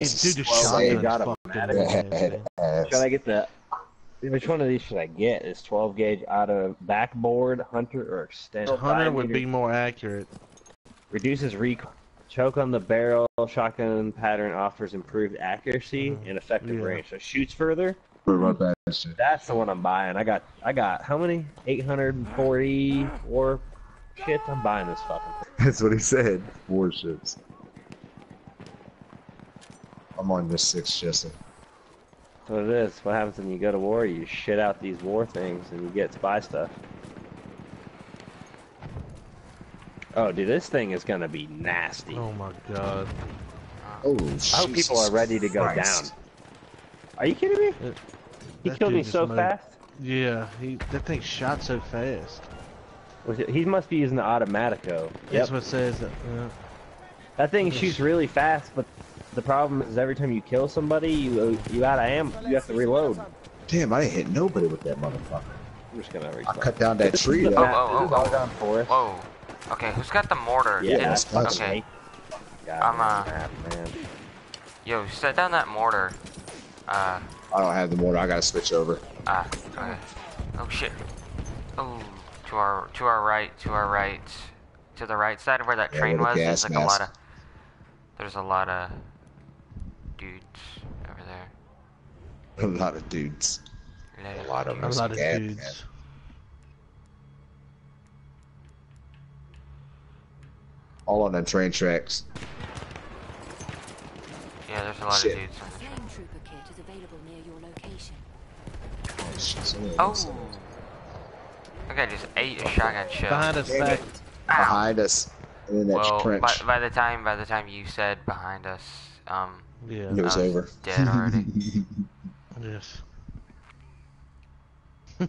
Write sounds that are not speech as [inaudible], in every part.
dude, the Well, shotgun's got fucking automatic. amazing. Should I get the? Which one of these should I get? Is 12 gauge out of Backbored, hunter, or extend? Hunter would be more accurate. reduces recoil. Choke on the barrel. Shotgun pattern offers improved accuracy Mhm. and effective Yeah. range. So shoots further. What about that shit? That's the one I'm buying. I got I got how many? 844 shit. I'm buying this fucking. Thing. That's what he said. Four Warships. I'm on this six, Jesse. So what it is. What happens when you go to war? You shit out these war things and you get spy stuff. Oh, dude, this thing is gonna be nasty. Oh my god. Oh, I hope people are ready to go down. Are you kidding me? It- He killed me so moved. fast. Yeah, he that thing shot so fast. It- He must be using the automatico. That's Yep. what it says that. Yeah. That thing shoots really fast, but the problem is every time you kill somebody, you you out of ammo. You have to reload. Damn, I didn't hit nobody with that motherfucker. I'm just gonna I cut down that tree. [laughs] the Oh, oh, oh, all oh. done. Whoa. Okay, who's got the mortar? Yeah, Did- that's okay. God, I'm, uh, map, man. Yo, set down that mortar. Uh, I don't have the mortar. I gotta switch over. ah, okay. Oh shit. Oh, to our, to our right, to our right. To the right side of where that Yeah, train where the was, there's gas like a lot of, there's a lot of dudes over there. A lot of dudes. A lot of A them. lot of Gas dudes. mask. All on them train tracks. Yeah, there's a lot Shit. of dudes on the train. Trooper kit is available near your location. Oh, shit, someone Oh! else- just ate a shotgun shell. Behind us, back. Behind us. And then that well, by, by the time, by the time you said behind us, um, Yeah. It was I was over. dead already. [laughs] Yes. [laughs]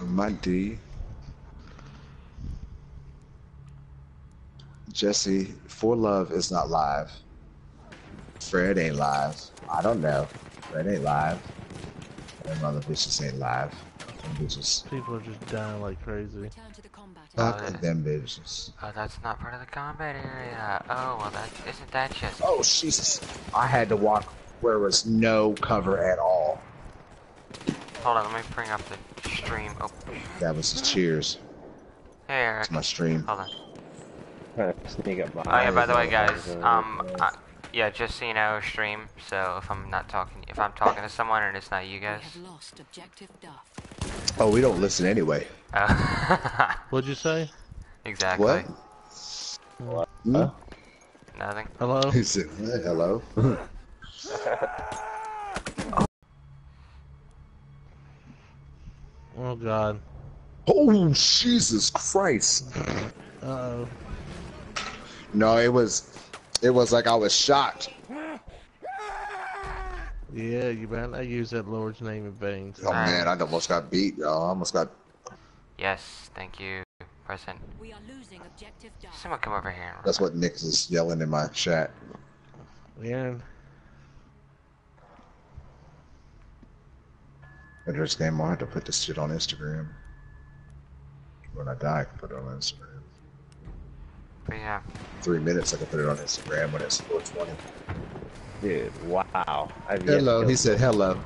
My D. Jesse, For Love is not live. Fred ain't live. I don't know. Fred ain't live. Them other bitches ain't live. Them bitches. People are just dying like crazy. Return to the combat Fuck area. yeah. them bitches. oh, that's not part of the combat area. Oh, well, that isn't that just. Oh, Jesus. I had to walk where there was no cover at all. Hold on, let me bring up the stream. Oh, That was his cheers. hey, Eric. It's my stream. Hold on. Trying to sneak up behind. Oh yeah, by the way, guys. Um, I, yeah, just so you know, stream. So if I'm not talking, if I'm talking to someone and it's not you guys, have lost objective Duff. Oh, we don't listen anyway. uh, [laughs] What'd you say? exactly. What? Hmm? Nothing. Hello? [laughs] He said, "Hey, hello. [laughs] Oh god. oh, Jesus Christ. Uh oh. No, it was, it was like I was shocked. Yeah, you better not use that Lord's name in vain. Oh man, I almost got beat, y'all. I almost got. Yes, thank you, person. We are losing objective Duff. Someone come over here. That's what Nick is yelling in my chat. Yeah. And this game, I have to put this shit on Instagram. When I die, I can put it on Instagram. But yeah, Three minutes, I can put it on Instagram when it's 420. Dude, wow. I've Hello, he said hello.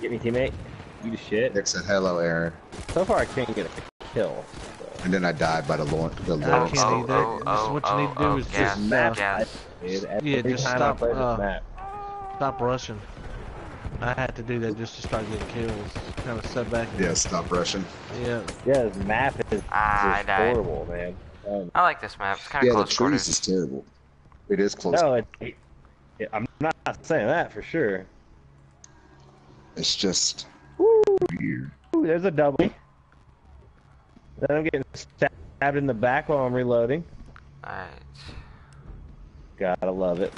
Get me, teammate. You the shit. Nick said hello, Aaron. So far, I can't get a kill. so. And then I died by the Lord. The I Lord. can't oh, either. oh, This is oh, what you need to do oh, is gas, just, map, gas. Dude, Yeah, just stop, uh, map. Stop rushing. I had to do that just to start getting kills. Kind of set back. Yeah, stop rushing. Yeah. Yeah, this map is, Ah, is horrible, man. Um, I like this map. It's kind of Yeah, the close trees quarters. is terrible. It is close. no, it, it, it- I'm not saying that for sure. It's just Woo, weird. there's a double. Then I'm getting stabbed in the back while I'm reloading. Alright. Gotta love it.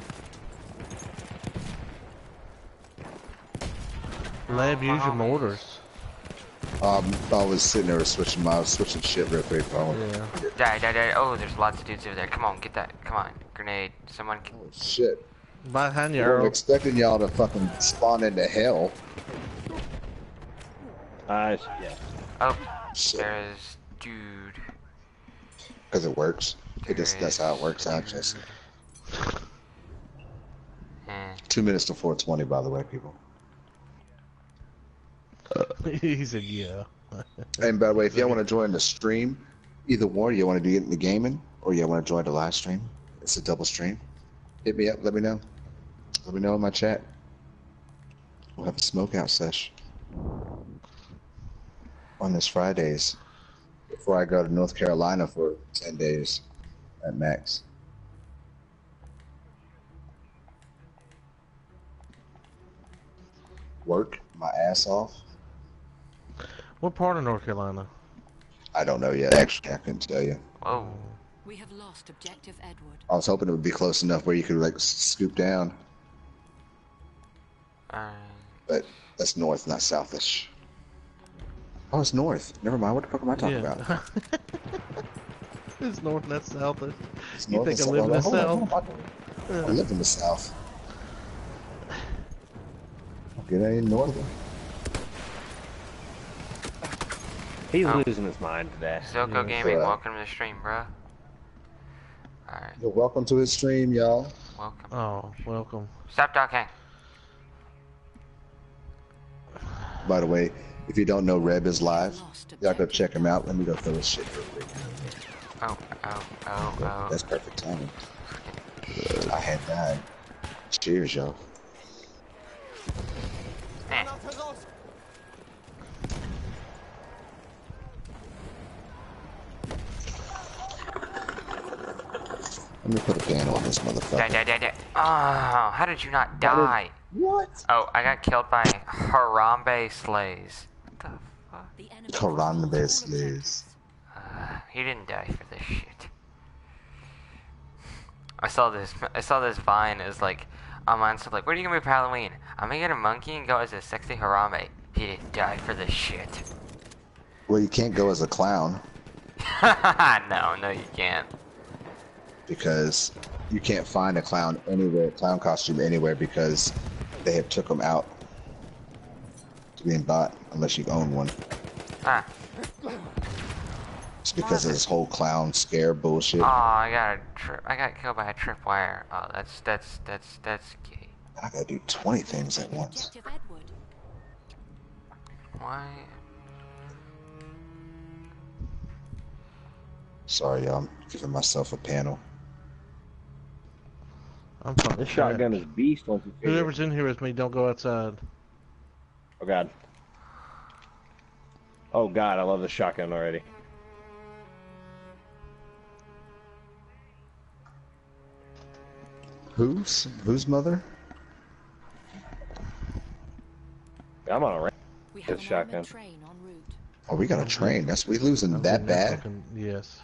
Lab, use your mortars. Um, I was sitting there switching my switching shit real quick. but Yeah. Die, die, die. Oh, there's lots of dudes over there. Come on, get that. Come on. Grenade. Someone. Can... Oh shit! Behind you, I wasn't expecting y'all to fucking spawn into hell. Uh, yeah. Oh, Shit, there's dude. because it works. It just that's how it works out, Jesse. Eh, Two minutes to 420, by the way, people. [laughs] he said, yeah. [laughs] And by the way, if y'all want to join the stream, either one, you want to get the gaming, or you want to join the live stream, it's a double stream. Hit me up. Let me know. Let me know in my chat. We'll have a smoke out sesh on this Fridays before I go to North Carolina for 10 days at max. Work my ass off. What part of North Carolina? I don't know yet. Actually, I couldn't tell you. Oh. We have lost objective Edward. I was hoping it would be close enough where you could like scoop down, Alright. but that's north, not southish. Oh, it's north. Never mind. What the fuck am I talking yeah. about? [laughs] it's north, not south. It's You north think I and live in the south. Hold south? I live in the south. Get any northern. He's Oh. losing his mind today. Zoko Gaming, Yeah. welcome to the stream, bro. Alright, You're welcome to his stream, y'all. welcome. Oh, welcome. Stop talking. By the way, if you don't know Reb is live, y'all go check him out. Let me go throw his shit real quick. Oh, oh, oh, oh. That's perfect timing. I had died. Cheers, y'all. Eh. Let me put a ban on this Die, motherfucker. die, die, die. Oh, how did you not die? What? Oh, I got killed by Harambe Slays. What the fuck? Harambe slays. Uh, he didn't die for this shit. I saw this. I saw this vine. It was like on mine. So like, what are you gonna be for Halloween? I'm gonna get a monkey and go as a sexy Harambe. He didn't die for this shit. Well, you can't go as a clown [laughs] no, no, you can't. Because you can't find a clown anywhere, clown costume anywhere because they have took them out to being bought unless you own one. Ah. It's because of this whole clown scare bullshit. Oh, I got a trip. I got killed by a tripwire. Oh, that's that's that's that's gay. I gotta do 20 things at Taking once. Objective Edward. Why? Sorry, y'all. I'm giving myself a panel. I'm fucking This shotgun is beast once you figure. Whoever's in here with me, don't go outside. Oh god. Oh god, I love the shotgun already. Who's Whose mother? I'm on a rank. We have Good an shotgun. train en route. Oh, we got a train. That's we losing I'm that bad. fucking- yes.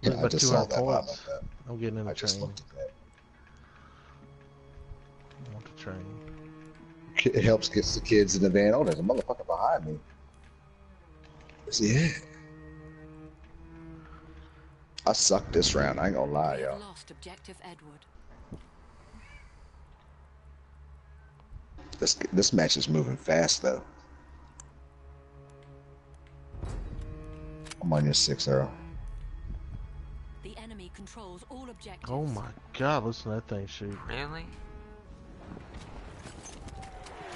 Yeah, I just saw 200 that. Points. like that. I'm getting in the I just train. Train. It helps get the kids in the van. Oh, there's a motherfucker behind me. Where's he at? I suck this round. I ain't gonna lie, We y'all. lost objective Edward. This this match is moving fast though. I'm on your six arrow. The enemy controls all objectives. Oh my god, listen to that thing shoot. Really?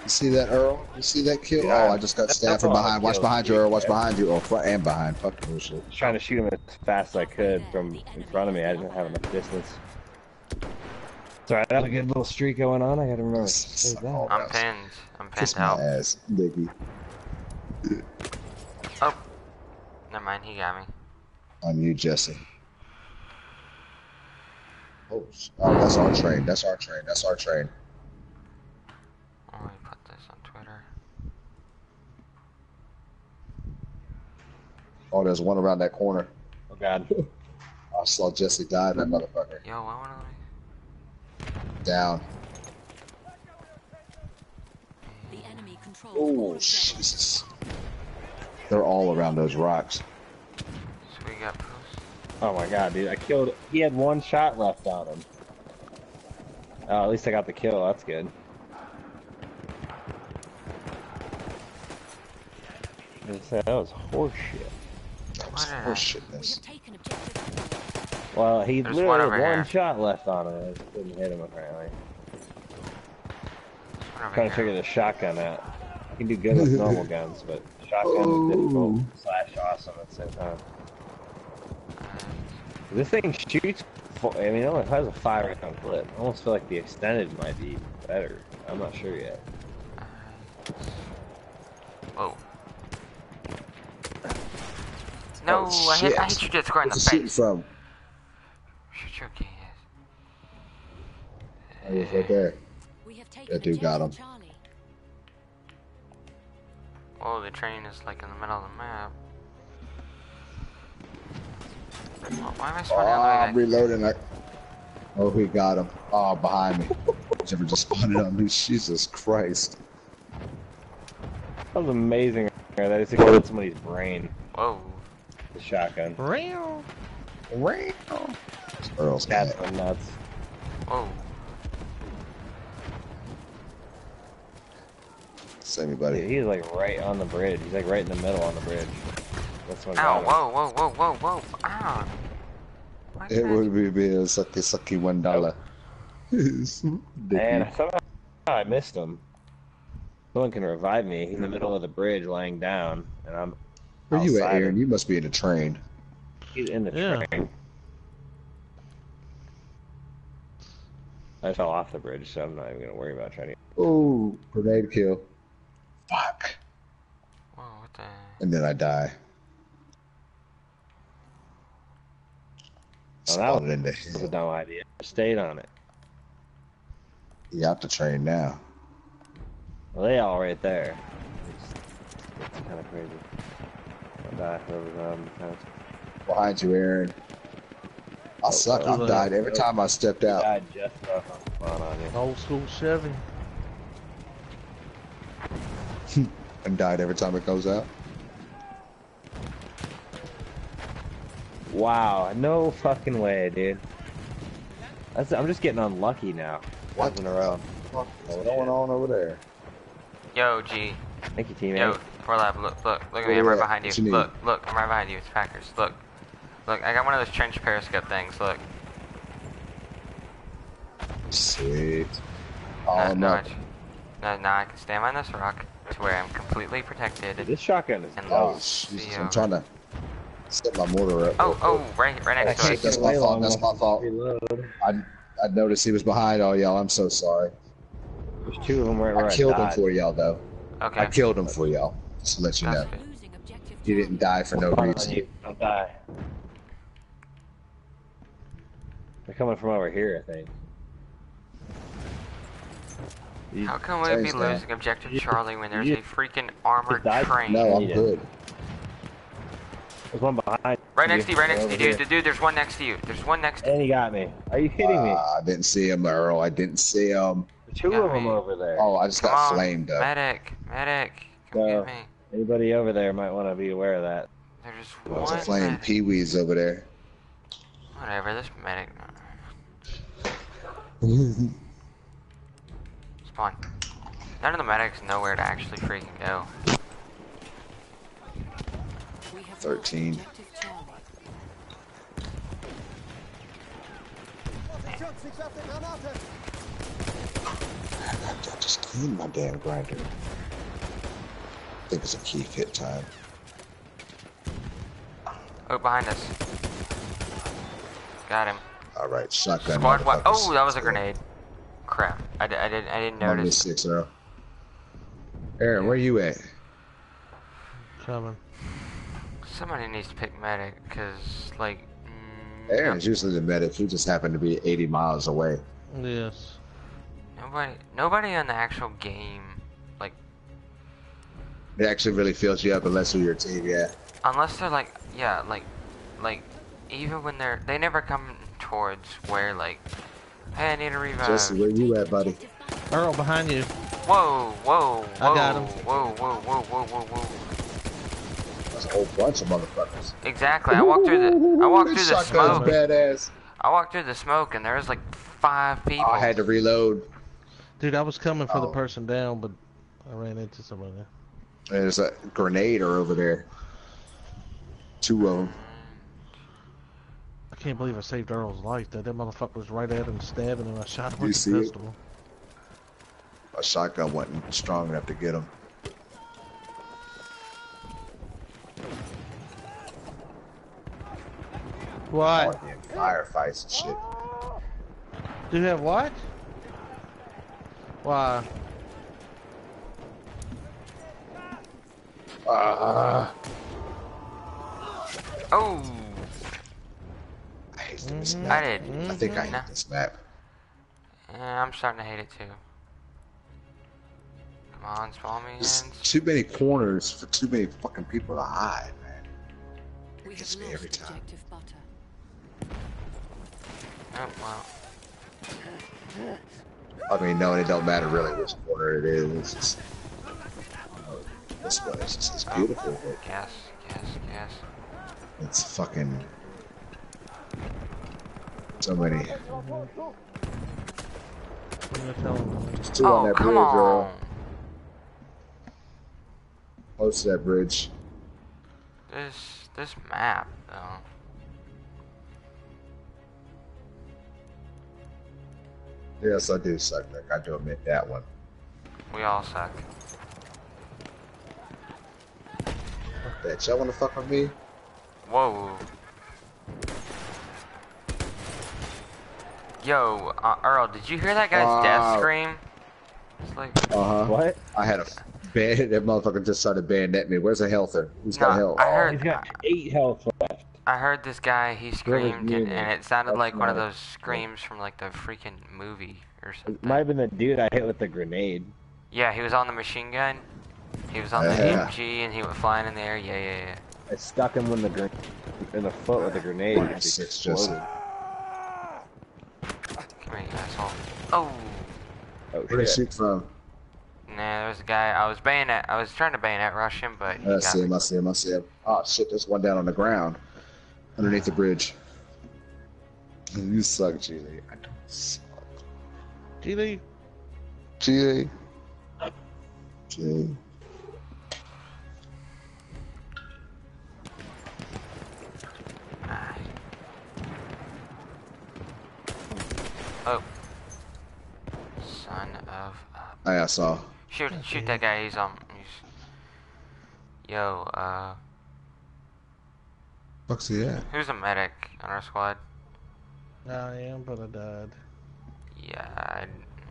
You see that Earl? You see that kill? Yeah. oh, I just got That's- stabbed from behind. Watch behind you, Earl. Watch behind you. Oh, front and behind. Fuck the bullshit. I was trying to shoot him as fast as I could from in front of me. I didn't have enough distance. Sorry, I have a good little streak going on. I gotta remember to save that. I'm pinned. I'm pinned Kiss my out. ass, Diggy. Oh. Never mind. He got me. On you, Jesse. Oh, oh, that's our train. That's our train. That's our train. Oh, we put this on Twitter. Oh, there's one around that corner. Oh god. [laughs] I saw Jesse die. That motherfucker Yo, what one of them? down. The enemy controls Oh. Jesus. They're all around those rocks. So we got. Oh my god, dude. I killed he had one shot left on him. Oh, at least I got the kill, that's good. I was gonna say, That was horseshit. That was What a- We horseshitness. have. Well, he There's literally one had over one here. shot left on him. I just didn't hit him apparently. One over Trying to here. figure the shotgun out. You can do good with normal [laughs] guns, but shotgun is difficult oh. slash awesome at the same time. This thing shoots. fo- I mean, it only has a five round clip. I almost feel like the extended might be better. I'm not sure yet. Whoa. No, Oh, I, hit, I hit you just square in the Where's he shooting face. from? Shoot your gay Oh, he's right there. We have taken That dude got him. Oh, the train is like in the middle of the map. Oh, why am I Oh, spawning all the way ah, I'm reloading. I... Oh, he got him. Oh, behind me. [laughs] Never just spawned on me. Jesus Christ. That was amazing. That is That just exploded somebody's brain. Whoa. The shotgun. Real. Earl's Cats cat. went nuts. Oh. Whoa. Send me, Dude, he's like right on the bridge. He's like right in the middle on the bridge. That's one. Ow, whoa, whoa, whoa, whoa, whoa. Ah. Ow. Why It did I- would be, be a sucky, sucky one dollar. And somehow I missed him. Someone can revive me. He's in the middle of the bridge, laying down, and I'm. Where you at, Aaron? You must be in a train. He's in the Yeah. train. I fell off the bridge, so I'm not even gonna worry about trying to. Oh, grenade kill. Fuck. Whoa, what the? And then I die. Oh, that Spotted in the It was a dumb idea. Stayed on it. You got the train now. Well, they all right there. It's, it's kind of crazy. I'll die whoever's um, kind of Behind you, Aaron. I suck. oh, I've look. died every time I stepped out. died just enough on you. Old school Chevy. [laughs] And died every time it goes out. Wow, no fucking way, dude. That's, I'm just getting unlucky now. What Once in a row. What's going on over there? Yo, G. Thank you, teammate. Yo, Warlab, look, look, look at me. I'm right behind you. you? Look, look, I'm right behind you. It's Packers. Look. Look, I got one of those trench periscope things. Look. Sweet. Oh Uh, no, up. I- no, no, I can stand on this rock to where I'm completely protected. Dude, this shotgun is And Oh. Jesus. I'm trying to set my mortar up. Oh, oh, right, right I next to can't. That's my fault, that's my fault. I, I noticed he was behind all y'all. I'm so sorry. There's two of them right where I I, killed him for y'all, though. Okay. I killed him for y'all. Just to let you know. That's good. Losing didn't die for no reason. you. Don't die. They're coming from over here, I think. You- How come we'd be Change that. losing objective Charlie when there's you- a freaking armored train? No, I'm good. There's one behind. Right next to you, right next to you, dude. here. Dude, there's one next to you. There's one next to And he got me. Are you kidding me? Ah, I didn't see him, Earl. I didn't see him. There's two got of them me. over there. Oh, I just Come got on, flamed up. Medic, medic, come No. get me. Anybody over there might want to be aware of that. There's There's a one flame medic. peewees over there. Whatever, this medic. [laughs] Spawn. None of the medics know where to actually freaking go. 13. lost objective [laughs] I just cleaned my damn grinder. I think it's a key fit time. Oh, behind us. Got him. All right, shotgun. Squad one. Oh, that was a grenade. Crap. I, I didn't. I didn't One to notice. six, Earl. Aaron, where are you at? Coming. Somebody needs to pick medic, cause like. Mm, Aaron's usually the medic. He just happened to be 80 miles away. Yes. Nobody. Nobody on the actual game. Like, It actually really fills you up unless you're your team, yeah. unless they're like, yeah, like, like, even when they're, they never come towards where like, hey, I need a revive. Jesse, where you at, buddy? Earl, behind you. Whoa, whoa, whoa, I got him. whoa, whoa, whoa, whoa, whoa, whoa. That's a whole bunch of motherfuckers. Exactly. I walked through the, I walked through the smoke. badass. I walked through the smoke, and there was like five people. Oh, I had to reload. Dude, I was coming for the Oh. person down, but I ran into somebody. There's a grenader over there. Two of them. I can't believe I saved Earl's life. That that motherfucker was right at him, stabbing him. I shot him You with see the it? pistol. A shotgun wasn't strong enough to get him. What? Oh, firefights and shit. Do you have what? Why? Ah, Oh, I hate this map. I map. did. I think I No. hate this map. Yeah, I'm starting to hate it too. Come on, small There's mans. too many corners for too many fucking people to hide, man. We Gets have me every time. butter. Oh, well. [laughs] I mean, no, it don't matter really which corner it is. Just, oh, this is beautiful, Gas, gas, gas. it's fucking so many. I'm gonna tell him. There's two on Oh, that come bridge, on. Close to that bridge. This, this map, though. Yes, I do suck. Like, I do admit that one. We all suck. Fuck that. Y'all want to fuck with me? Whoa. Yo, uh, Earl, did you hear that guy's death scream? It's like, Uh huh. What? I had a band. That motherfucker just started bayonet me. Where's the healther? Who's got No, health? I heard- He's got eight health left. I heard this guy, he screamed, and, and it sounded That's like one of those screams from like the freaking movie or something. It something. might have been the dude I hit with the grenade. Yeah, he was on the machine gun. He was on the Yeah. MG, and he went flying in the air. Yeah, yeah, yeah. I stuck him in the gr- in the foot with a grenade. One It six, exploded. Come here, you asshole. Oh. Oh Where did shit. he shoot from? Nah, there was a guy. I was bayonet. I was trying to bayonet rush him, but he I got see me. him. I see him. I see him. Oh shit! There's one down on the ground, underneath the bridge. [laughs] You suck, Julie. I don't suck. Geely, Julie. Julie. A... Hey, I saw. Shoot, shoot that guy. He's um. He's. Yo, uh, Fuck's he at? who's a medic on our squad? I am, but I died. Yeah, I,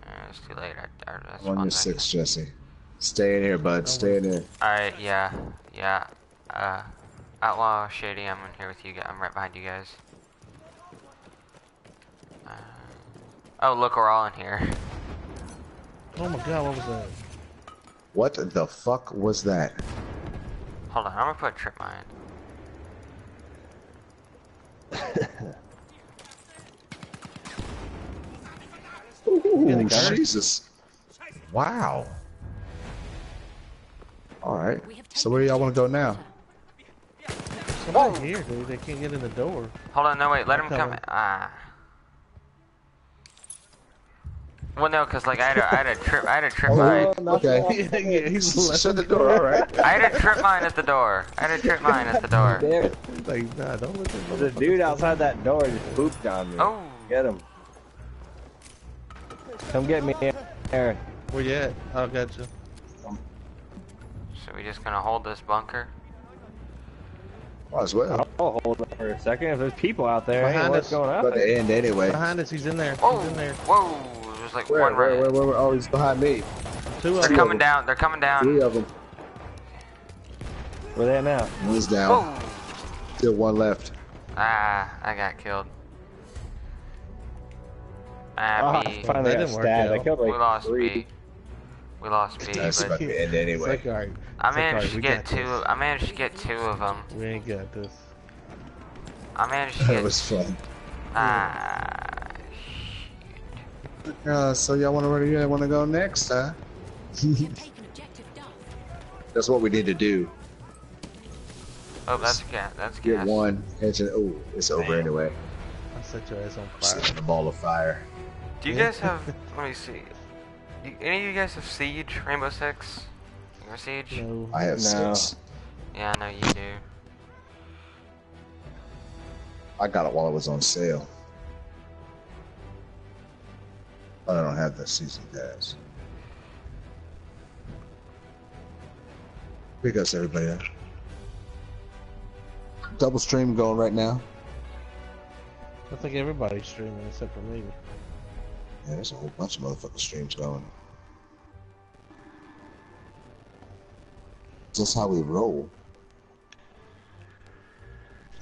uh, it's too late. I, I, that's On one your second. six, Jesse. Stay in here, bud. Stay in here. Alright, yeah, yeah. Uh, Outlaw Shady, I'm in here with you guys. I'm right behind you guys. Uh, oh, look, we're all in here. Oh my god, what was that? What the fuck was that? Hold on, I'm gonna put a trip mine. Ooh, Jesus. Wow. All right. So where do y'all want to go now? Somebody here, dude. They can't get in the door. Hold on, no, wait, let him Okay. come. Ah. Well, no, cause like I had a, I had a trip, I had a trip mine. Okay. yeah, yeah, he's Shut the door. All right. I had a trip mine at the door. I had a trip mine at the door. There, like, nah, don't let this the dude outside that door just pooped on me. Oh, Get him. Come get me, Aaron. Where you at? I'll get you. so we just gonna hold this bunker? Might as well. I'll hold it for a second. If there's people out there, hey, Behind what's us. going on? About to end anyway. Behind us, he's in there. Whoa, He's in there. whoa! There's like Where, one where, right. where, where, where? Oh, he's behind me. Two of They're them. coming down. They're coming down. Three down. of them. Where they at now? One's down. Whoa! Still one left. Ah, I got killed. Oh, Ah, I B. finally That didn't work stabbed. I out. killed We like lost three. B. We lost B, That's about but to end It's anyway. like, alright, I it's like, managed to get two. this. I managed to get two of them. we ain't got this. I managed to That was fun. Ah, Uh, so y'all want to where you want to go next, huh? We have taken objective Duff. That's what we need to do. oh, that's gas. That's Get gas. one. Catch it. Oh, it's over Damn. anyway. I set your ass on fire. in a ball of fire. Do you guys have? [laughs] let me see. Do any of you guys have Siege, Rainbow Six, or Siege? No. I have No. six. Yeah, I know you do. I got it while it was on sale. I don't have the season pass. Big ups, everybody. there. Double stream going right now. I think everybody's streaming except for me. Yeah, there's a whole bunch of motherfucking streams going. Just how we roll.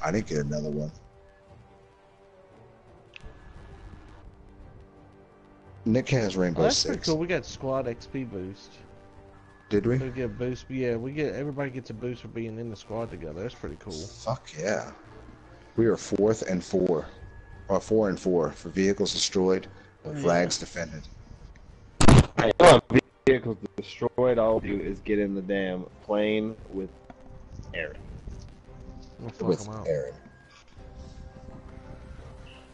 I didn't get another one. Nick has Rainbow Oh, that's pretty Six. cool. We got squad XP boost. Did we? We get a boost. Yeah, we get everybody gets a boost for being in the squad together. That's pretty cool. Fuck yeah. We are fourth and four. Or four and four for vehicles destroyed, or flags defended. Hey, I want vehicles destroyed, all I'll do is get in the damn plane with Aaron. We'll fuck out. Aaron.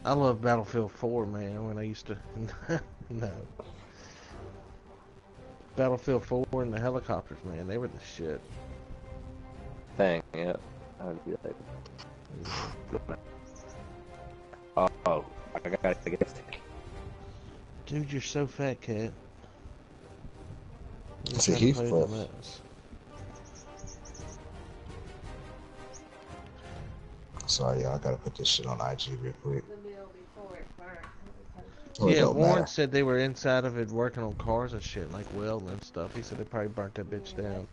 I love Battlefield 4, man. When I used to, [laughs] [laughs] no. Battlefield 4 and the helicopters, man. They were the shit. Thing, yeah. I'd be like, oh, oh, I gotta get this. Dude, you're so fat, cat. You're It's a trying to play with Heathcliff. the mess. Sorry, y'all. I gotta put this shit on IG real quick. Oh, yeah, Warren matter. said they were inside of it working on cars and shit, like welding and stuff. He said they probably burnt that bitch down.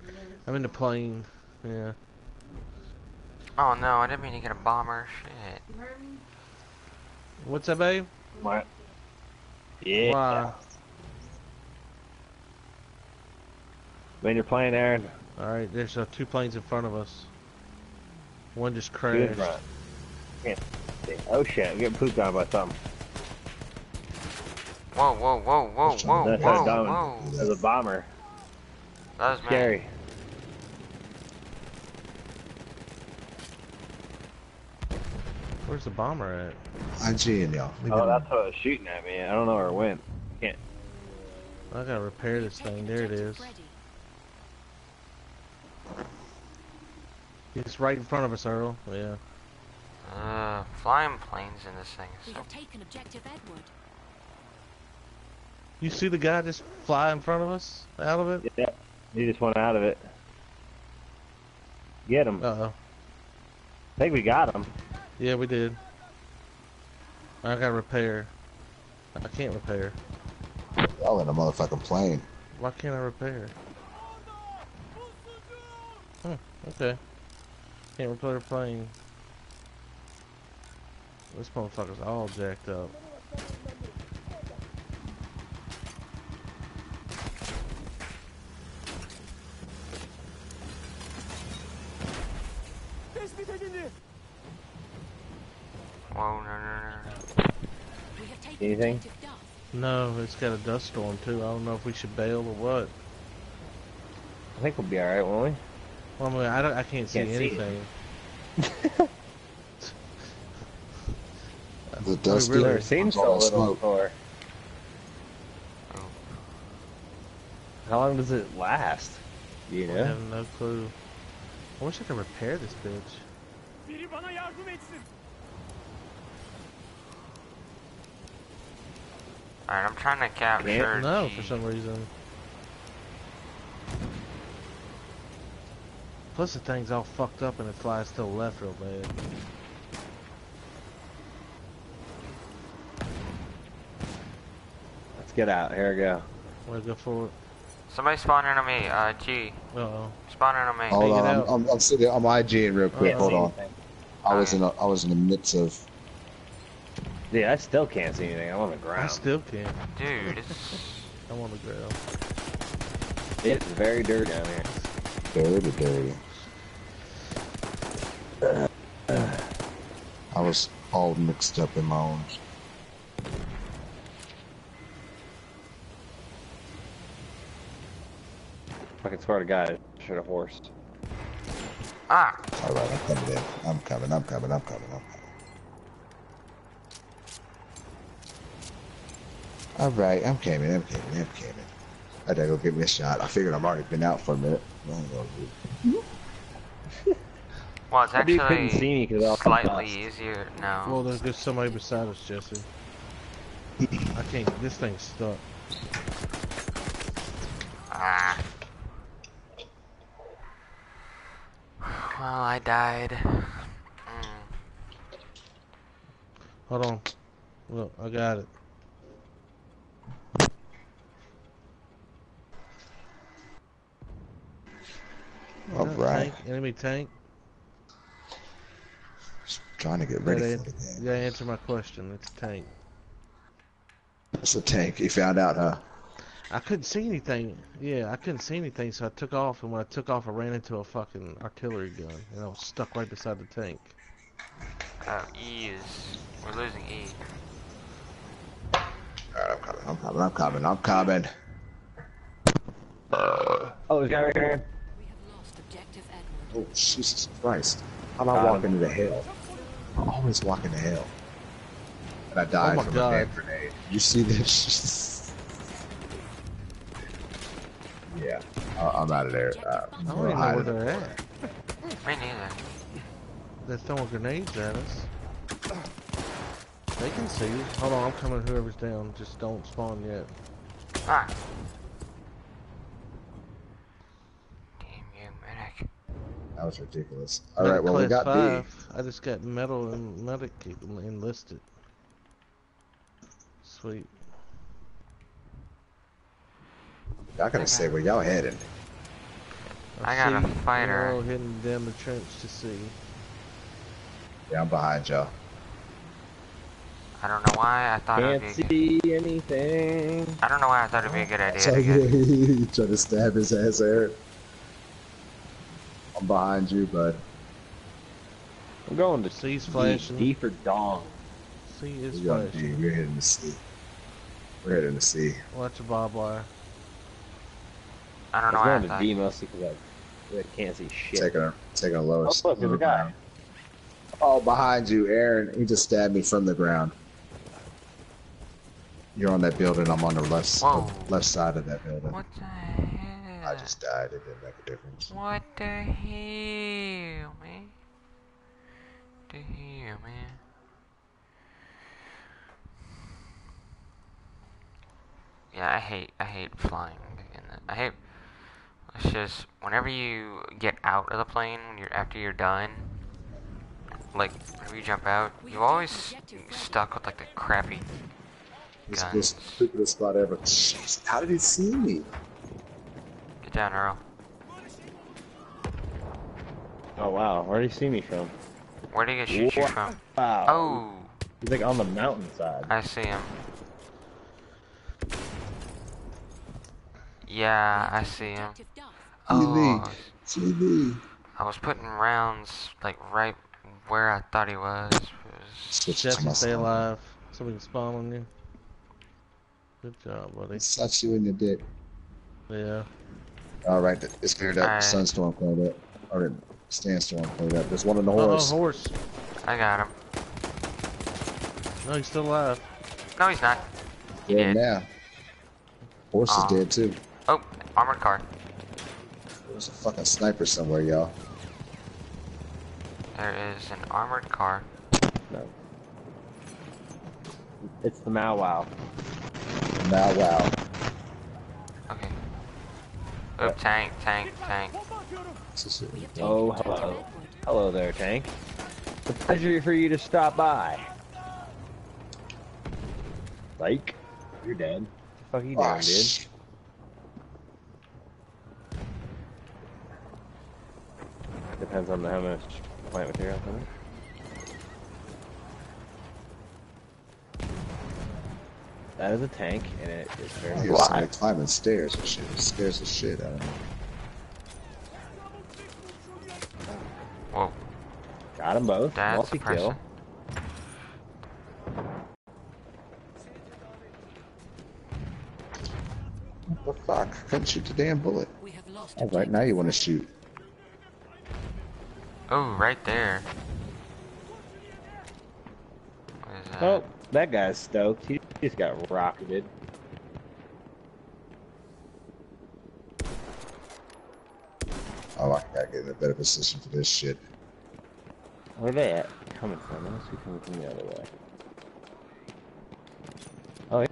I'm in the plane. Yeah. Oh no, I didn't mean to get a bomber. Shit. What's up, babe? What? Yeah. Why? When you're playing Aaron, Alright, there's uh, two planes in front of us. One just crashed. in front. Can't. Oh shit, I'm getting pooped on by something. Whoa, whoa, whoa, whoa, Just trying whoa, That's whoa, a whoa. one. There's a bomber. That was me. Scary. Where's the bomber at? IG and y'all. Leave Oh, it that's what was shooting at me. I don't know where it went. Can't. I gotta repair this thing. There it is. It's right in front of us, Earl. Yeah. Uh, flying planes in this thing We have taken objective Edward. You see the guy just fly in front of us? Out of it? Yeah, he just went out of it. Get him. Uh oh. I think we got him. Yeah, we did. I gotta repair. I can't repair. Y'all in a motherfucking plane. Why can't I repair? Hmm, okay. Can't repair the plane. This motherfucker's all jacked up. Whoa, no, no, no, no. We have taken Anything? No, it's got a dust storm too. I don't know if we should bail or what. I think we'll be alright, won't we? Well, I mean, I, don't, I can't see Can't see anything. [laughs] The dust really- Never storm seen was so all little smoke. before. How long does it last? Do you I have no clue. I wish I could repair this bitch. Alright, I'm trying to capture. No, G. for some reason. Plus the thing's all fucked up and it flies to the left real bad. Let's get out. Here we go. Wanna go for? Somebody spawning on me. Uh, G. Uh oh. Spawning on me. Hold Hang on, I'm. I'm, I'm sitting. I'm IGing real quick. Uh, Hold on. I was in. Alright. A, I was in the midst of. Dude, I still can't see anything. I'm on the ground. I still can't. Dude, it's... [laughs] I'm on the ground. It's very dirty down here. Dirty, dirty. I was all mixed up in my own. Fucking swear to God, I should have horsed. Ah! All right, I'm coming in. I'm coming. I'm coming. I'm coming. I'm coming. All right, I'm coming. I'm coming. I'm coming. I gotta go get me a shot. I figured I've already been out for a minute. I ain't gonna do- Well, it's Maybe you couldn't actually see me 'cause I was slightly fast. easier now. Well, there's just somebody beside us, Jesse. I can't. This thing's stuck. Ah. Well, I died. Mm. Hold on. Look, I got it. All Yeah, right. Tank, enemy tank. Trying to get ready gotta, for the game. you gotta answer my question. It's a tank. It's a tank. You found out, huh? I couldn't see anything. Yeah, I couldn't see anything, so I took off. And when I took off, I ran into a fucking artillery gun, and I was stuck right beside the tank. Oh, E is. We're losing E. Alright, I'm coming. I'm coming. I'm coming. I'm coming. Oh, there's a guy right here. We have lost objective Edward. Oh, Jesus Christ. How am I walking him. into hell? I'm always walk into hell. And I died my from God. a hand grenade. You see this? [laughs] yeah. I- I'm out of there. Uh, I don't even know where they're at. Me neither. They're throwing grenades at us. They can see. Hold on, I'm coming. Whoever's down, just don't spawn yet. Ah. Damn you, medic. That was ridiculous. All right, well, we got B. five. I just got metal and medic enlisted. Sweet. Y'all gotta say where y'all headed. I got a see fighter. Arrow hidden down the trench to see. Yeah, I'm behind y'all. I don't know why I thought it Can't would be. see anything. I don't know why I thought it'd be a good [laughs] idea So to get. he [laughs] to stab his ass there. I'm behind you, bud. I'm going to C's D, flashing. D for dong. C is We're going flashing. D. We're heading to C. We're heading to C. Watch the barbed wire. I I don't know was why I going to thought. D mostly because I, I can't see shit. Taking a taking a lower. Oh, look, there's a guy. Oh, behind you, Aaron. He just stabbed me from the ground. You're on that building. I'm on the left Whoa. left side of that building. What the hell? I just died. It didn't make a difference. What the hell, man? The hell, man? Yeah, I hate, I hate flying. In the, I hate. It's just whenever you get out of the plane, when you're after you're done, like whenever you jump out, you're always stuck with like the crappy. This is the stupidest spot ever. Jeez, how did he see me? Get down, Earl. Oh wow, where did he see me from? Where did he get shoot you from? Wow. Oh, He's like on the mountainside. I see him. Yeah, I see him. Objective Duff. Oh, TV. I was putting rounds like right where I thought he was. It was- Switch to Jesse, stay alive. Somebody can spawn on you. Good job, buddy. Sucks you in the dick. Yeah. All right, it's cleared up. Alright. Sunstorm cleared up. Or the sandstorm cleared up. There's one on the Oh, horse. horse. I got him. No, he's still alive. No, he's not. He Dead did. now. Horse Aw. is dead too. Oh, armored car. There's a fucking sniper somewhere, y'all. There is an armored car. No. It's the Mau Wow. Now, wow. Okay. Oh, tank, tank, tank. This is We have Oh, hello. Hello there, Tank. It's a pleasure for you to stop by. Like, you're dead. What the fuck you doing, Oh, dude? sh- Depends on how much plant material. in That is a tank, and it is very Here's somebody climbing stairs and shit. It scares the shit out of me. Whoa, Got them both. that's Multi kill. depressing. What the fuck? Couldn't shoot the damn bullet. We have lost All right, now you want to shoot. Oh, right there. What is that? Oh, that guy's stoked. He just got rocketed. Oh, I gotta get in a better position for this shit. Where are they at? Coming from? They must be coming from the other way. Oh, yeah.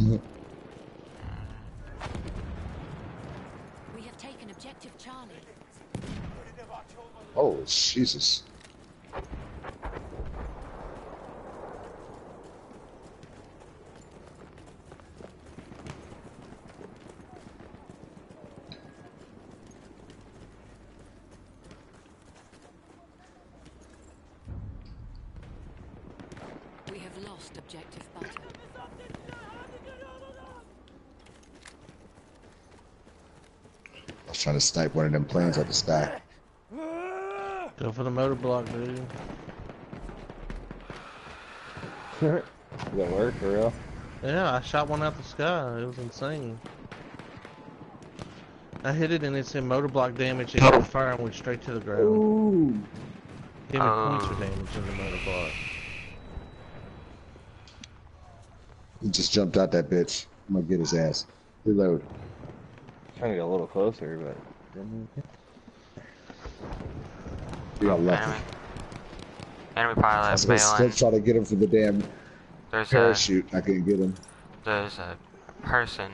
Mm-hmm. We have taken objective Charlie. Oh, Jesus. We have lost objective butter. I was trying to snipe one of them planes out the sky. Go for the motor block, dude. Does that work for real? Yeah, I shot one out the sky. It was insane. I hit it and it said motor block damage and the fire and went straight to the ground. Ooh. Give me uh. points for damage in the motor block. He just jumped out that bitch. I'm gonna get his ass. Reload. Trying to get a little closer, but. Didn't- We got Enemy. lucky. Enemy I pilot was gonna still bailing. try to get him for the damn There's a parachute. I couldn't get him. there's a person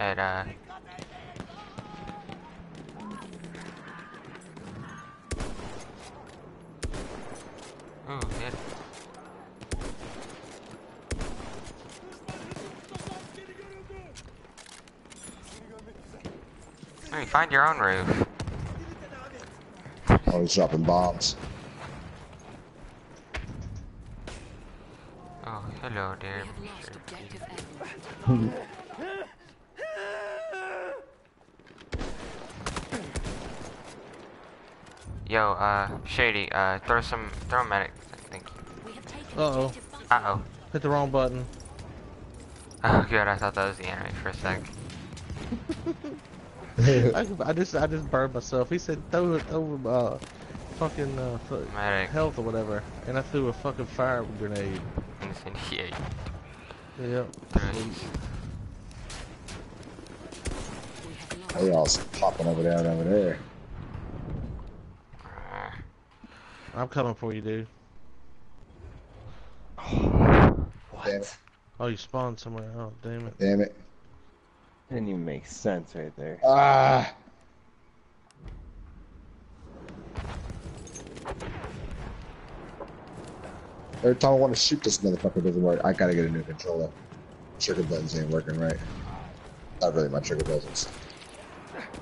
at uh Ooh, hit. Hey, find your own roof. Oh, he's dropping bombs. Oh, hello there. Mr. Yo, uh, Shady, uh, throw some, throw a medic. Thank you. We have taken Uh-oh. Uh oh. Hit the wrong button. Oh, good. I thought that was the enemy for a sec. [laughs] I, I just I just burned myself. He said throw it over uh fucking uh fu- Medic. health or whatever, and I threw a fucking fire grenade. Incendiate. Yep. Throws. We have lost They all popping over there and over there. I'm coming for you, dude. Damn what? Oh, you spawned somewhere. Oh, damn it. Damn it. Didn't even make sense right there. Ah! Every time I want to shoot this motherfucker it doesn't work. I gotta get a new controller. Trigger buttons ain't working right. Not really my trigger buttons.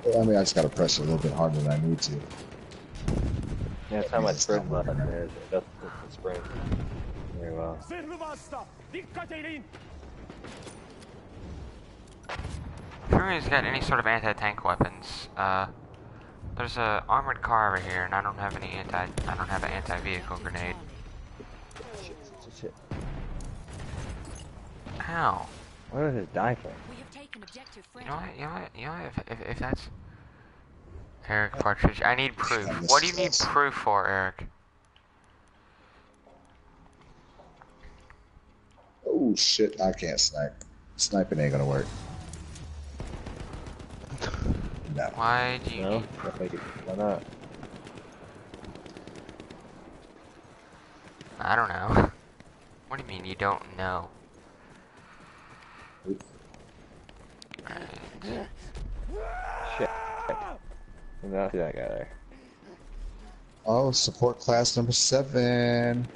Well, I mean, I just gotta press it a little bit harder than I need to. Yeah, it's how much sprint left there. That's the sprint. Very well. Zırhlı vasıta, dikkat edin. If anybody's got any sort of anti-tank weapons, uh, there's a armored car over here, and I don't have any anti, I don't have an anti-vehicle grenade. Shit, shit, shit. Ow. Where did it die from? We have taken objective You know what? You know what? You know what? If, if, if that's Eric Partridge, I need proof. What do you need proof for, Eric? Oh shit, I can't snipe. Sniping ain't gonna work. No. Why do you No? need? Why why not? I don't know. [laughs] What do you mean you don't know? Right. Shit. And now see that guy there. Oh, support class number seven.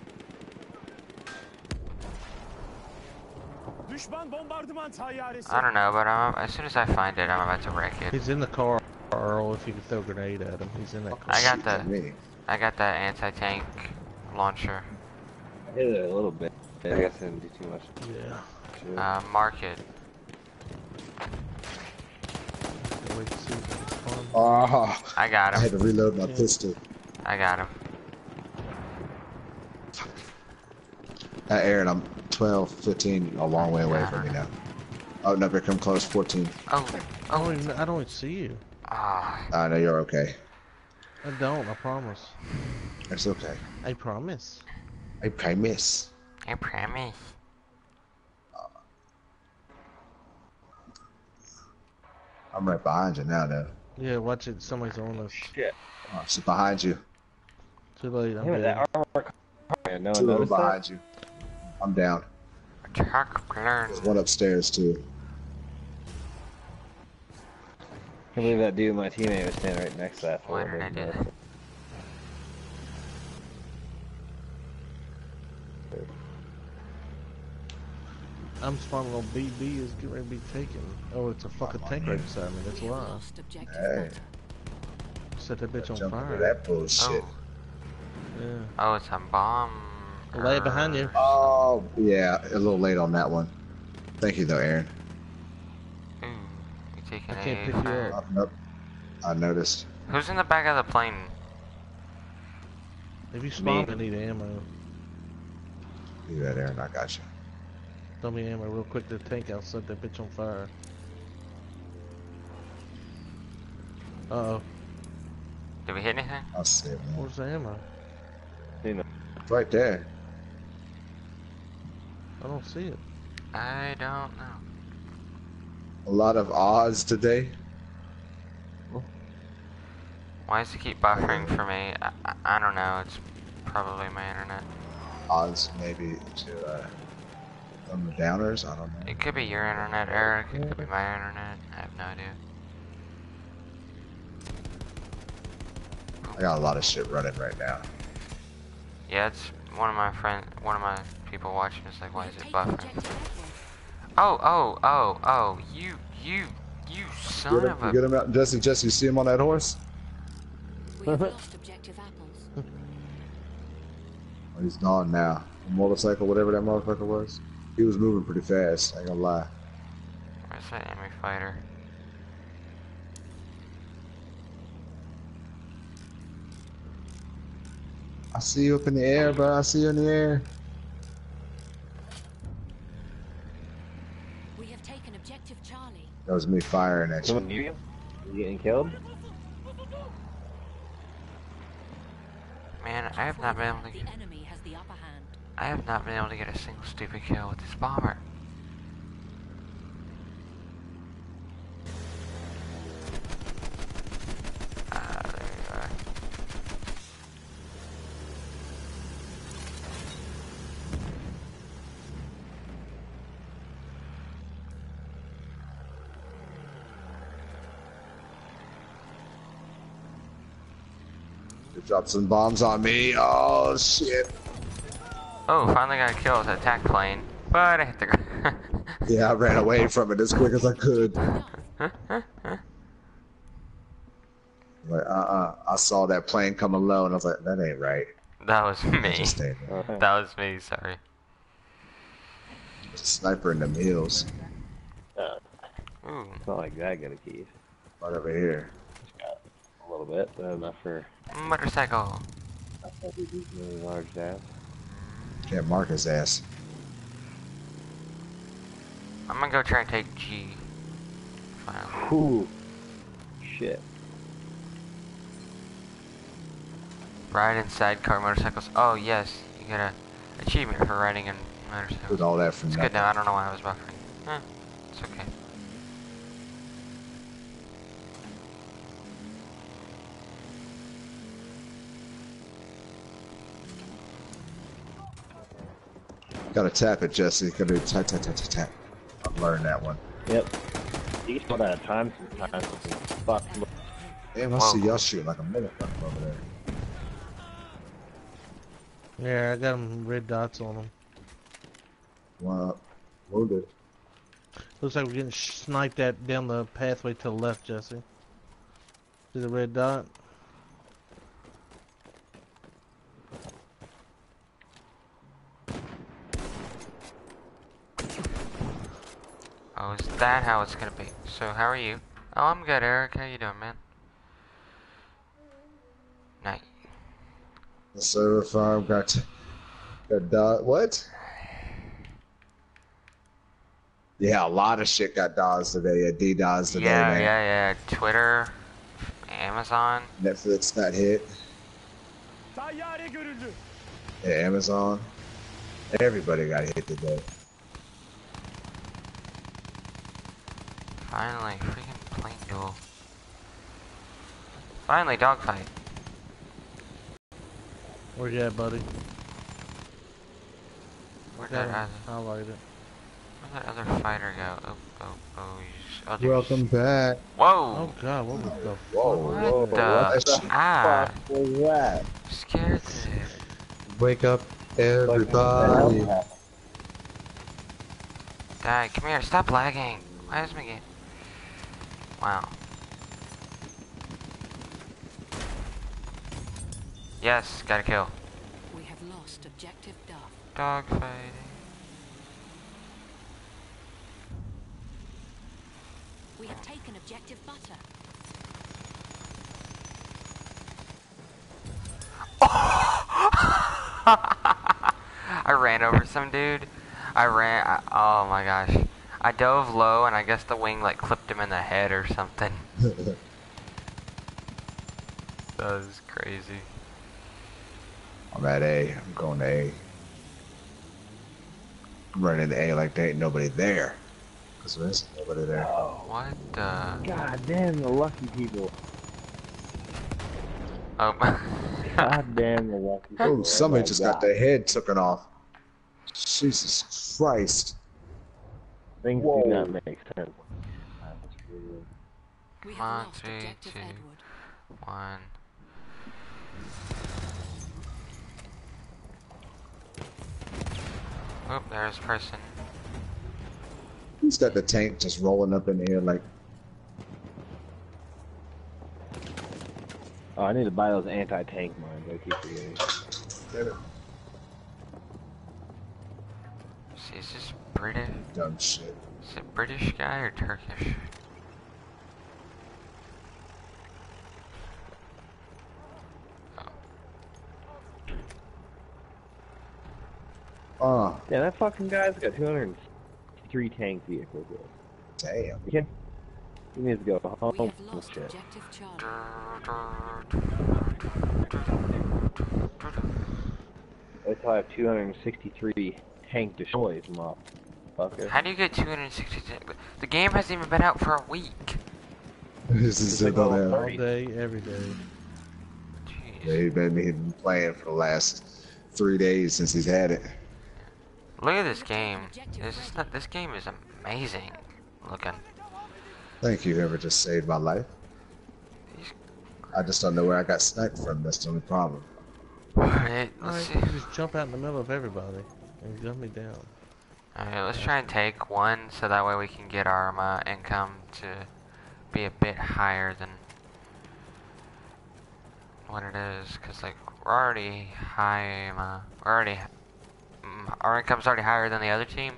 I don't know, but I'm, as soon as I find it, I'm about to wreck it. He's in the car, Earl. If you could throw a grenade at him, he's in that car. I got Shoot the- me. I got that anti-tank launcher. I hit it a little bit. I guess I didn't do too much. Yeah. Shit. Uh, mark it. Can't wait to see if it's fun. Ah, I got him. I had to reload my Yeah. pistol. I got him. Uh, Aaron, I'm 12, 15, a long way away from you now. Oh, no, here come close, 14. Oh, I don't even I don't see you. ah, I know you're okay. I don't. I promise. It's okay. I promise. I promise. I promise. I'm right behind you now, though. Yeah, watch it. Somebody's on us. Shit. Oh, she's behind you. Too late. I'm Damn it, that armor. Yeah, no one Two of them that. behind you. I'm down. Chocolate. There's one upstairs too. I believe that dude, my teammate, was standing right next to that. Why did I do that? I'm spawning on BB is getting ready to be taken. Oh, it's a fucking I'm tank right beside me. That's why. lost Hey, Set that bitch on jump into fire. that bullshit. Oh, Yeah. oh, it's a bomb. Lay it behind you. Oh, yeah, a little late on that one. Thank you though, Aaron. Ooh, you taking I can't a pick you fire. up. Nope. I noticed. Who's in the back of the plane? If you spawn, I need ammo. Do that, Aaron. I got you. Throw me ammo real quick to the tank. I'll set that bitch on fire. Uh oh. Did we hit anything? I'll see it, man. Where's the ammo? It's right there. I don't see it. I don't know. A lot of odds today. Why does it keep buffering for me? I, I, I don't know. It's probably my internet. Odds maybe to uh, on the downers. I don't know. It could be your internet, Eric. It could be my internet. I have no idea. I got a lot of shit running right now. Yeah, it's one of my friend, one of my people watching is like, why is it buffering? Oh, oh, oh, oh, you, you, you son Get of him, a. get him out, Jesse. Jesse, you see him on that horse? We have lost [laughs] objective apples. Oh, he's gone now. motorcycle, whatever that motherfucker was. He was moving pretty fast. I ain't gonna lie. Where's that enemy fighter? I see you up in the air, bro. I see you in the air. We have taken objective Charlie. That was me firing at you. Someone near you? You getting killed? Man, I have not been able to. The enemy has the upper hand. I have not been able to get a single stupid kill with this bomber. They dropped some bombs on me. Oh shit. Oh, finally got a kill with the attack plane, but I hit the ground. [laughs] Yeah, I ran away from it as quick as I could. [laughs] Like, uh-uh. I saw that plane coming low, and I was like, that ain't right. that was me. just stayed there. That was me. Sorry. There's a sniper in the hills. Uh, Ooh, it's not like that good a keys. Right over here. A little bit, but enough for motorcycle. a really large dash. Can't mark his ass. I'm gonna go try and take G. Finally. Whew. Shit. Ride in sidecar motorcycles. Oh yes, you get a achievement for riding in Did motorcycles. all that from It's nothing. good now. I don't know why I was buffering. Huh, it's okay. Gotta tap it, Jesse. Gotta do tap, tap, tap, tap, tap. I've learned that one. Yep. You can spell that at times sometimes. Fuck. Damn, I Whoa. see y'all shooting like a minute over there. Yeah, I got them red dots on them. One up. Wounded. Looks like we're getting sniped at down the pathway to the left, Jesse. See the red dot? Oh, is that how it's gonna be? So how are you? Oh, I'm good, Eric. How you doing, man? Night. The server farm got got dot. What? Yeah, a lot of shit got DOS today. Yeah, DDoS today, yeah, man. yeah, yeah. Twitter, Amazon. Netflix got hit. Yeah, Amazon. Everybody got hit today. Finally, freaking plane duel. Finally, dogfight. Where you at, buddy? Where'd Got that him other, highlighted. where'd that other fighter go? Oh, oh, oh, he's others. Welcome back. Whoa! Oh god, what was the Whoa, fuck? What the- What the Ah, fuck was that? scared the heck. Wake up, everybody. Die, come here, stop lagging. Why is my game? Wow. Yes, got a kill. We have lost objective Duff. Dogfighting. We have taken objective Butter. [laughs] I ran over some dude. I ran. I, oh my gosh. I dove low and I guess the wing like clipped him in the head or something. [laughs] that was crazy. I'm at A. I'm going to A. I'm running to A like there ain't nobody there. Cause there's nobody there. What the? God damn the lucky people. Oh. [laughs] God damn the lucky people. Oh, somebody my just God. got their head taken off. Jesus Christ. Things Whoa. do not make sense. We Come have on, lost three, objective two. Edward. One. Oh, there's a person. He's got the tank just rolling up in the air like, Oh, I need to buy those anti-tank mines. I keep forgetting. See, is this British? dumb shit. Is it British guy or Turkish? Oh, Yeah, that fucking guy's got 203 tank vehicles. damn. He can. He needs to go home We have lost shit. objective Charlie. Wait till I have 263 tank destroys, motherfucker. How do you get 260? The game hasn't even been out for a week. This is Big it on old. All day, every day. Jeez. They've been, he's been playing for the last three days since he's had it. Look at this game. This is not. This game is amazing looking. Thank you, whoever just saved my life. I just don't know where I got sniped from. That's the only problem. Alright, Alright, let's see. you just jump out in the middle of everybody and gun me down. Alright, let's try and take one so that way we can get our uh, income to be a bit higher than what it is. Cause like we're already high. Uh, we're already mm, our income's already higher than the other team,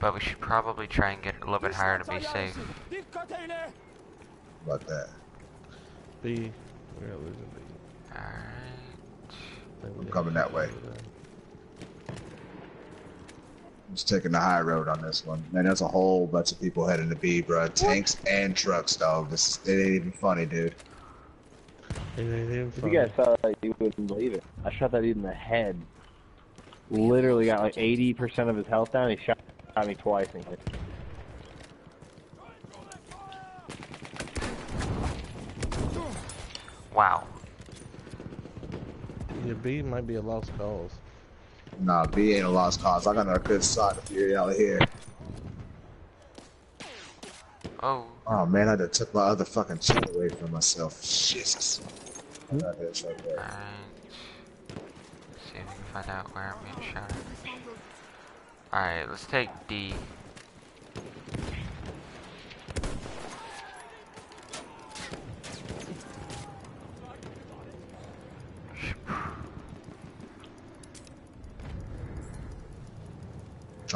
but we should probably try and get a little bit higher to be safe. Dikkat. About that. B, we're losing B. Alright. I think we I'm coming that way. Just taking the high road on this one. Man, there's a whole bunch of people heading to B, bro. Tanks and trucks, dog. This is, it ain't even funny, dude. It ain't even If you guys saw that, you wouldn't believe it. I shot that dude in the head. Literally got like 80% of his health down. He shot, shot me twice and hit. Wow. Your B might be a lost cause. Nah, B ain't a lost cause. I got a good shot if you're out here. Oh. Oh man, I just took my other fucking shit away from myself. Jesus. I got right there. Alright. See if we can find out where I'm being shot at. Alright, let's take D.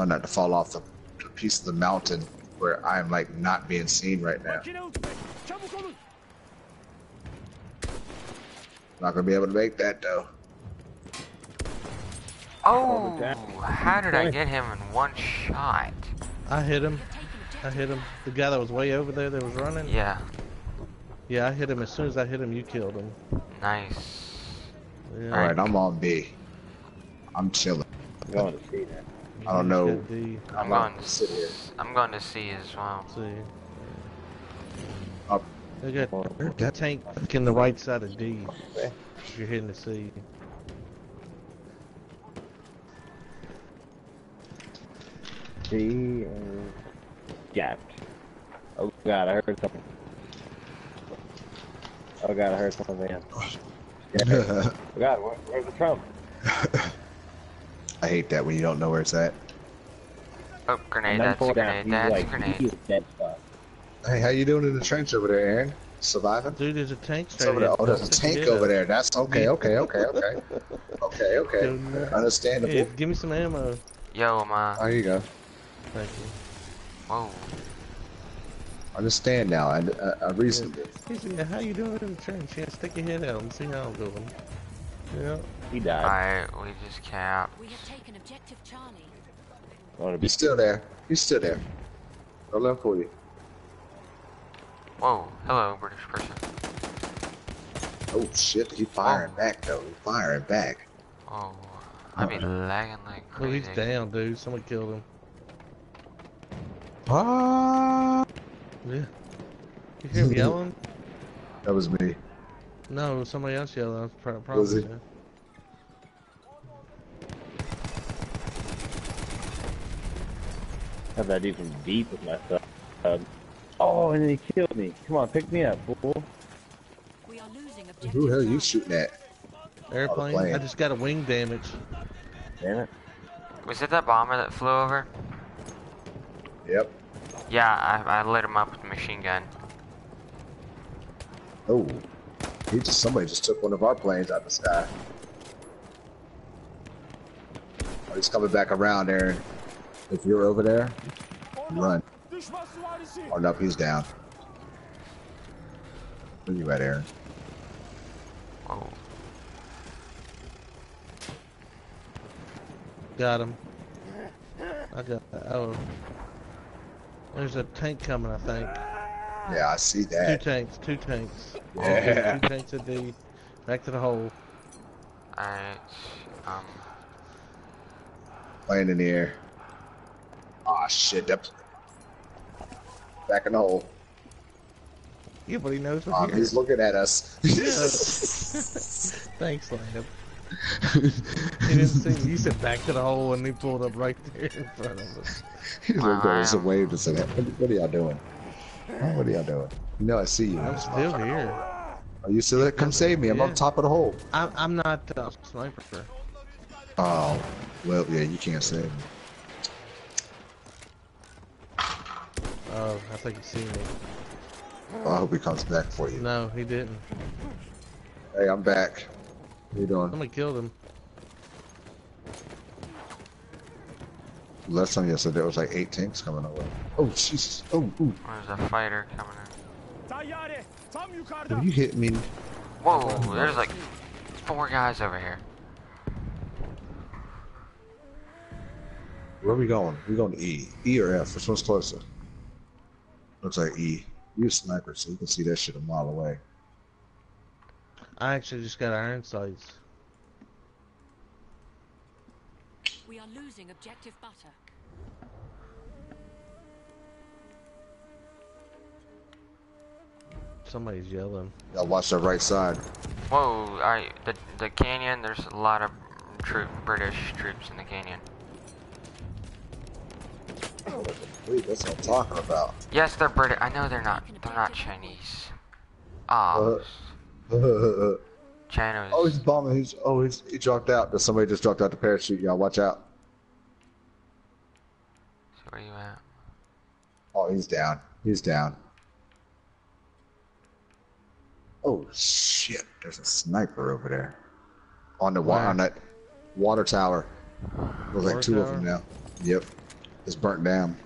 Trying not to fall off the the piece of the mountain where I'm like not being seen right now. Makine unutmayın. Çabuk olun. Not gonna be able to make that though. Oh! How did I get him in one shot? I hit him. We have taken objective I hit him. The guy that was way over there that was running. Yeah, Yeah, I hit him. As soon as I hit him, you killed him. nice. Yeah. Alright, I'm on B. I'm chilling. I'm going to see that. I don't know. I'm going to sit here. I'm going to see as well. See. Up. They got that tank in the right side of D. Okay. You're hitting the C. D and gap. Oh god, I heard something. Oh god, I heard something. Man. [laughs] Yeah. oh god, where, where's the trump? [laughs] I hate that when you don't know where it's at. Oh, grenade, that's a grenade, He's that's a grenade. he's dead spot. Hey, how you doing in the trench over there, Aaron? Surviving? Dude, there's a tank over there. Oh, there's a tank over there. That's [laughs] okay, okay, okay, okay. Okay, okay. Understandable. Hey, give me some ammo. Yo, ma. There you go. Thank you. Whoa. Understand now. I, I, I reasoned it. He yeah, how you doing in the trench? Yeah, stick your head out and see how I'm doing. Yeah. He died. Alright, we just capped. We have taken objective Charlie. I wanna be He's still there. He's still there. I'll let him for you. Whoa, hello, British person. Oh shit, he firing back though. He firing back. Oh, I be lagging like Oh, crazy. he's down, dude. Someone killed him. Ah! Yeah. You hear him [laughs] yelling? That was me. No, it was somebody else yelling. I was pro- Was probably. it? Have that dude from deep with my stuff. Um, oh, and then he killed me. Come on, pick me up, fool. We are losing Who the hell are you shooting at? Airplane? plane. I just got a wing damage. Damn it. Was it that bomber that flew over? Yep. Yeah, I, I lit him up with a machine gun. Oh. He just somebody just took one of our planes out of the sky. Oh, he's coming back around, Aaron. If you're over there, run. Düşman süvarisi. Oh no, he's down. Where you at, Aaron? Whoa. Got him. I got. Oh. There's a tank coming, I think. Yeah, I see that. Two tanks. Two tanks. Yeah. Two tanks at D. Back to the hole. Alright, um, Plane in the air. Ah shit, that back in the hole. Yeah, but he knows we're Um, here. he's looking at us. [laughs] Thanks, Lamb. he didn't see. You said back to the hole and he pulled up right there in front of us. He looked at us and Wow. waved and said, what, what are y'all doing? What are y'all doing? You know I see you. I'm still here. Are you still there? Come save me. I'm on top of the hole. I'm, I'm not a sniper. Oh, well, yeah, you can't save me. Oh, I think he seen me. Oh, I hope he comes back for you. No, he didn't. Hey, I'm back. How you doing? I'm gonna kill him. Last time you said there was like eight tanks coming our way. Oh, Jesus. Oh, ooh. there's a fighter coming in. Tayyare. Have you hit me? Whoa, there's like four guys over here. Where are we going? We going to E. E or F? Which one's closer? Looks like E. You a sniper, so you can see that shit a mile away. I actually just got iron sights. We are losing objective butter. Somebody's yelling. Y'all watch that right side. Whoa, alright, the, the canyon, there's a lot of troop, British troops in the canyon. Wait, that's what I'm talking about. Yes, they're British. I know they're not, they're not Chinese. Ah, Uh, [laughs] oh, China's. he's bombing. He's oh, he's, he dropped out. Somebody just dropped out the parachute. Y'all watch out. So where you at? Oh, he's down. He's down. Oh shit! There's a sniper over there. On the wa- Where? on that water tower. There's like Water two of them now. Yep. It's burnt down.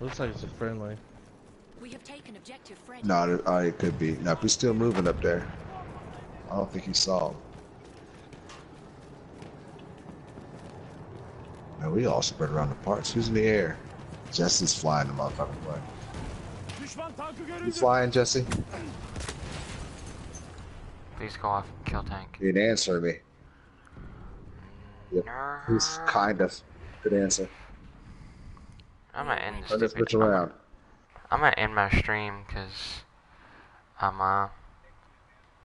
Looks like it's a friendly. We have taken objective Fred. No, it, uh, it could be. No, he's still moving up there. I don't think he saw him. Man, we all spread around the parts. Who's in the air? Jesse's flying the motherfucking way. You görüldü. flying, Jesse? Please go off and kill tank. You didn't answer me. Yep. He's kind of. Good answer. I'm gonna end this Turn this stupid. bitch around. I'm gonna end my stream because I'm uh